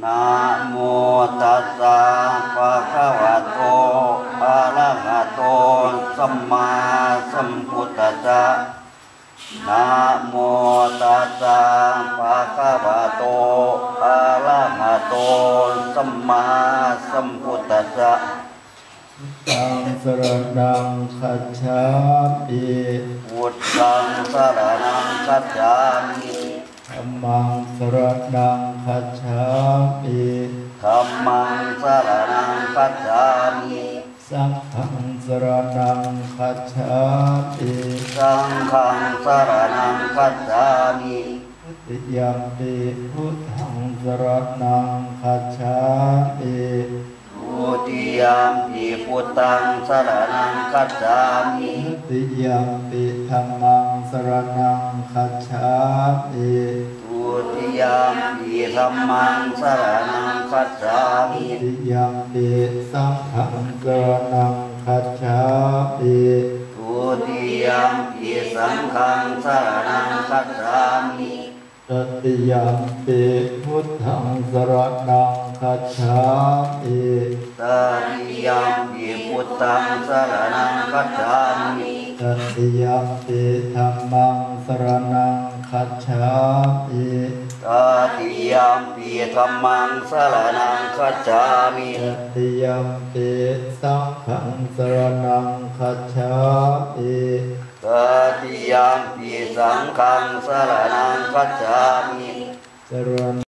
นะโมตัสสะภะคะวะโตอะระหะโตสัมมาสัมพุทธัสสะนะโมตัสสะภะคะวะโตอะระหะโตสัมมาสัมพุทธัสสะตังสรนังคัจฉามิพุทธังสรณังคัจฉามิ ธัมมังสรนังคัจฉามิธัมมังสรณังคัจฉามิสังฆังสรนังคัจฉามิสังฆังสรณังคัจฉามิติยัมปิพุทธังสรนังคัจฉามิทุ ติยมปิพุทธังสรณังคัจฉามิติยัมปิธัมมังสรนังคัจฉามิทุติยมปิธัมมังสรณังคัจฉามิติยัมปิสังฆังสรนังคัจฉามิทุติยมปิสังฆังสรณังคัจฉามิ ตติยัมปิพุทธังสรนังคัจฉามิตติยมปิพุทธังสรณังคัจฉามิตติยัมปิธัมมังสรนังคัจฉามิตติยมปิธัมมังสรณังคัจฉามิตติยัมปิสังฆังสรนังคัจฉามิตติยมปิ สังฆังสรณังคัจฉามิสร